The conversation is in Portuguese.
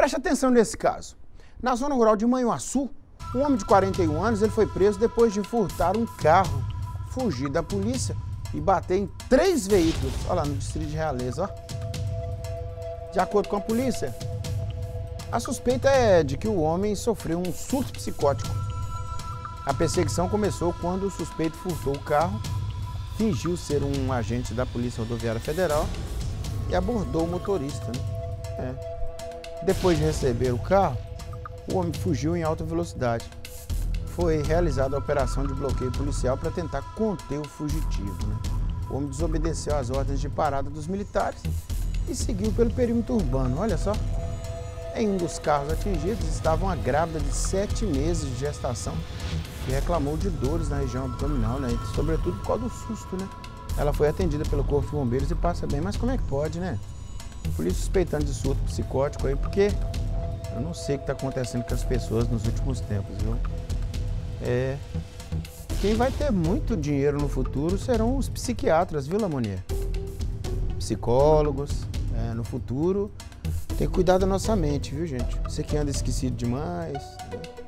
Preste atenção nesse caso. Na zona rural de Manhuaçu, um homem de 41 anos ele foi preso depois de furtar um carro, fugir da polícia e bater em três veículos. Olha lá no distrito de Realeza, ó. De acordo com a polícia, a suspeita é de que o homem sofreu um surto psicótico. A perseguição começou quando o suspeito furtou o carro, fingiu ser um agente da Polícia Rodoviária Federal e abordou o motorista. Né? É. Depois de receber o carro, o homem fugiu em alta velocidade. Foi realizada a operação de bloqueio policial para tentar conter o fugitivo. Né? O homem desobedeceu às ordens de parada dos militares e seguiu pelo perímetro urbano. Olha só. Em um dos carros atingidos estava uma grávida de sete meses de gestação que reclamou de dores na região abdominal, né? sobretudo por causa do susto. Né? Ela foi atendida pelo Corpo de Bombeiros e passa bem, mas como é que pode, né? Polícia suspeitando de surto psicótico aí, porque eu não sei o que está acontecendo com as pessoas nos últimos tempos, viu? É. Quem vai ter muito dinheiro no futuro serão os psiquiatras, viu, Lamonier? Psicólogos, é, no futuro. Tem que cuidar da nossa mente, viu, gente? Você que anda esquecido demais. Né?